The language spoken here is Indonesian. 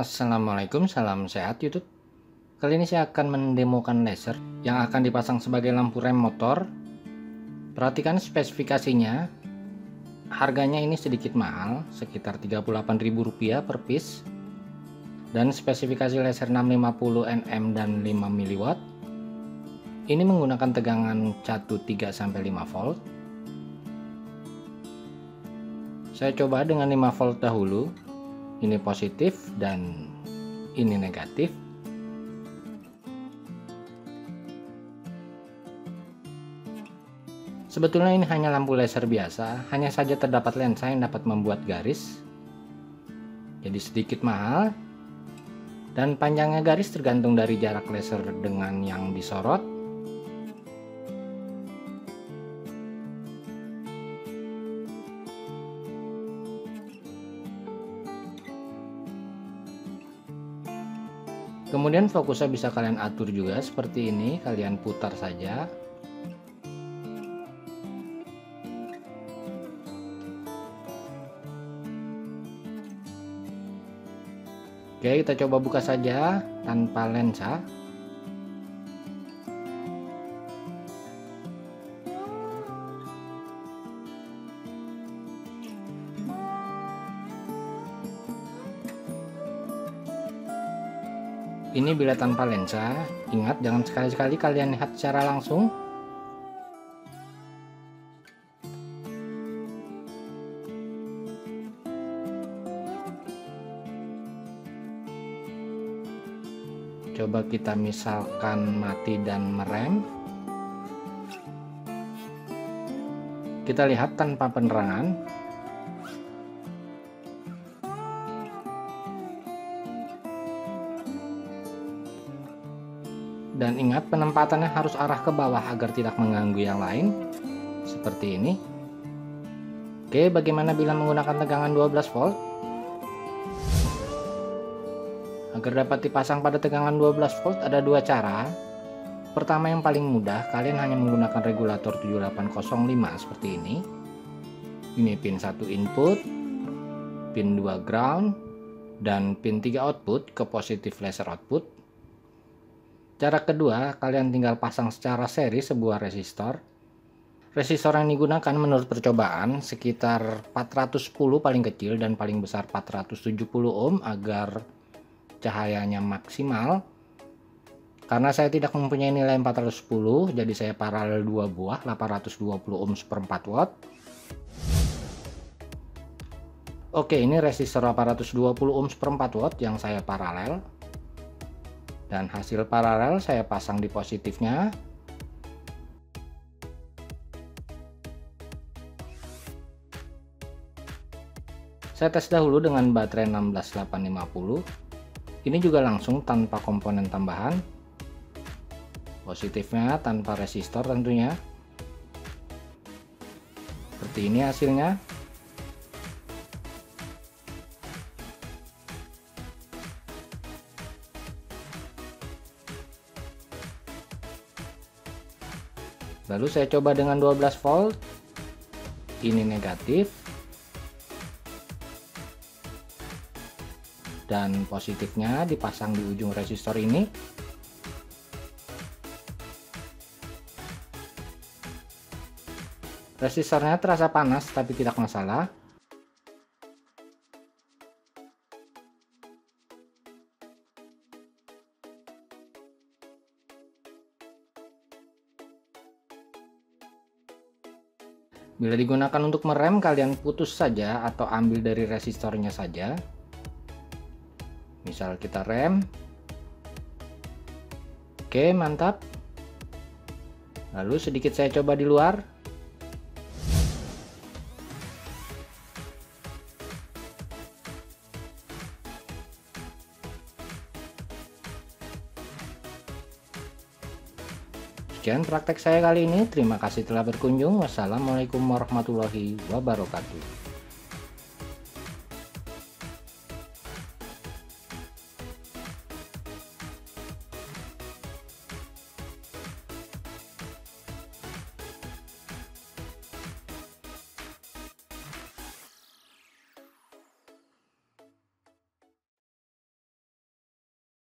Assalamualaikum, salam sehat YouTube. Kali ini saya akan mendemokan laser yang akan dipasang sebagai lampu rem motor. Perhatikan spesifikasinya. Harganya ini sedikit mahal, sekitar Rp38.000 per piece. Dan spesifikasi laser 650 nm dan 5 mW. Ini menggunakan tegangan catu 3 5 volt. Saya coba dengan 5 volt dahulu ini positif dan ini negatif Sebetulnya ini hanya lampu laser biasa, hanya saja terdapat lensa yang dapat membuat garis. Jadi sedikit mahal. Dan panjangnya garis tergantung dari jarak laser dengan yang disorot kemudian fokusnya bisa kalian atur juga seperti ini. Kalian putar saja. Oke kita coba buka saja tanpa lensa Ini bila tanpa lensa, ingat jangan sekali-sekali kalian lihat secara langsung. Coba kita misalkan mati dan merem. Kita lihat tanpa penerangan, dan ingat penempatannya harus arah ke bawah agar tidak mengganggu yang lain. Seperti ini. Oke bagaimana bila menggunakan tegangan 12 volt? Agar dapat dipasang pada tegangan 12 volt ada dua cara. Pertama yang paling mudah kalian hanya menggunakan regulator 7805 seperti ini. Ini pin 1 input pin 2 ground dan pin 3 output ke positif laser output Cara kedua, kalian tinggal pasang secara seri sebuah resistor. Resistor yang digunakan menurut percobaan sekitar 410 paling kecil dan paling besar 470 ohm agar cahayanya maksimal. Karena saya tidak mempunyai nilai 410, jadi saya paralel dua buah 820 ohm per 4 watt. Oke, ini resistor 820 ohm per 4 watt yang saya paralel dan hasil paralel saya pasang di positifnya. Saya tes dahulu dengan baterai 16850 ini juga langsung tanpa komponen tambahan. Positifnya tanpa resistor tentunya. Seperti ini hasilnya lalu saya coba dengan 12 volt. Ini negatif. Dan positifnya dipasang di ujung resistor ini. Resistornya terasa panas tapi tidak masalah Bila digunakan untuk merem, kalian putus saja atau ambil dari resistornya saja. Misal kita rem. Oke, mantap. Lalu sedikit saya coba di luar. Sekian praktek saya kali ini. Terima kasih telah berkunjung. Wassalamualaikum warahmatullahi wabarakatuh.